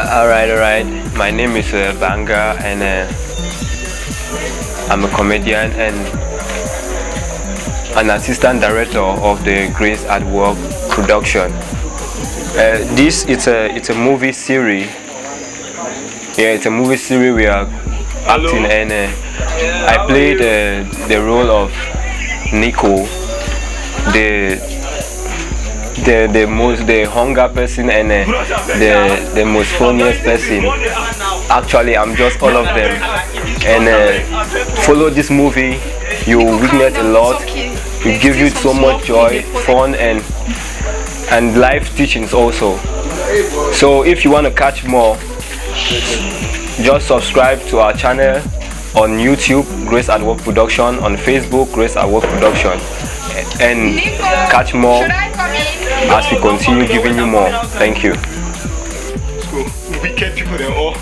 All right, all right. My name is uh, Bangha, and uh, I'm a comedian and an assistant director of the Grace at Work production. Uh, this it's a it's a movie series. Yeah, it's a movie series we are acting, and uh, I played uh, the role of Nico, the the the most the hunger person and uh, the the most funniest person. Actually, I'm just all of them. And uh, follow this movie, you will witness a lot. It gives you so much joy, fun, and and life teachings also. So if you want to catch more, just subscribe to our channel on YouTube, Grace at Work Production, on Facebook, Grace at Work Production, and catch more as we continue giving you more. Thank you. They're all.